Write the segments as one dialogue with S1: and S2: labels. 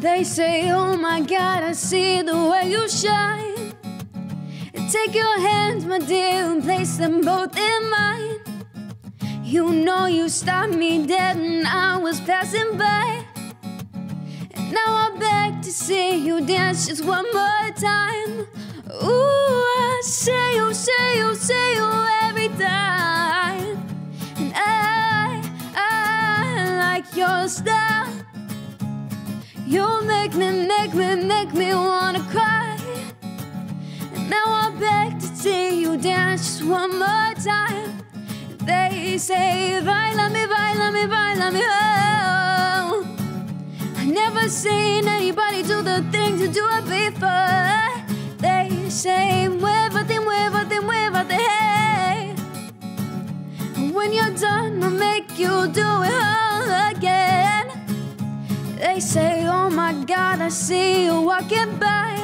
S1: They say, Oh my God, I see the way you shine. Take your hands, my dear, and place them both in mine. You know you stopped me dead and I was passing by. And now I beg to see you dance just one more time. Ooh, I say you, say you, say you every time. And I, I like your style. You make me, make me, make me wanna cry. And now I beg to see you dance one more time. They say, baila me, baila me, baila me, oh. I never seen anybody do the things you do it before. Say, muévate, muévate, muévate, hey. And when you're done, I'll make you do it all again. They say, Oh my God, I see you walking by.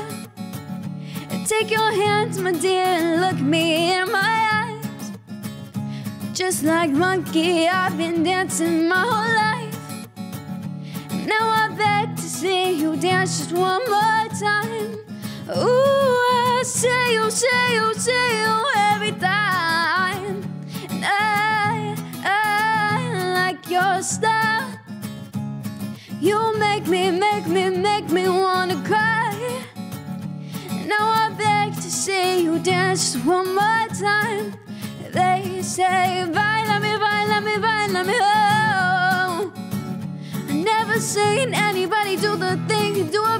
S1: Take your hands, my dear, and look me in my eyes. Just like monkey, I've been dancing my whole life. Now I beg to see you dance just one more time. Ooh, I say you, say you, say you every time. And I, I like your style. You make me, make me, make me wanna cry. Now I beg to see you dance one more time. They say, baila me, baila me, baila me, oh. I never seen anybody do the thing you do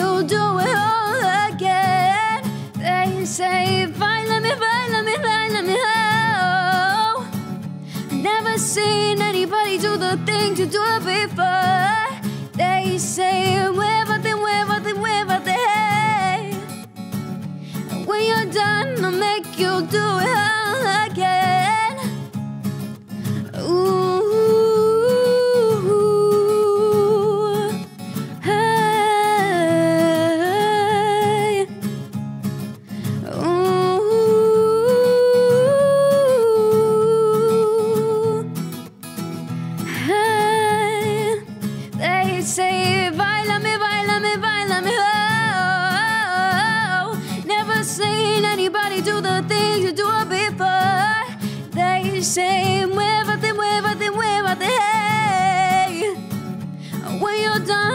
S1: I'll you do it all again. They say, baila me, baila me, baila me, oh. Never seen anybody do the thing you do it before. They say, muévate, muévate, muévate, hey. When you're done, I'll make you do it all again. do the things you do before. They say, wave at them, wave at them, wave at them. When you're done.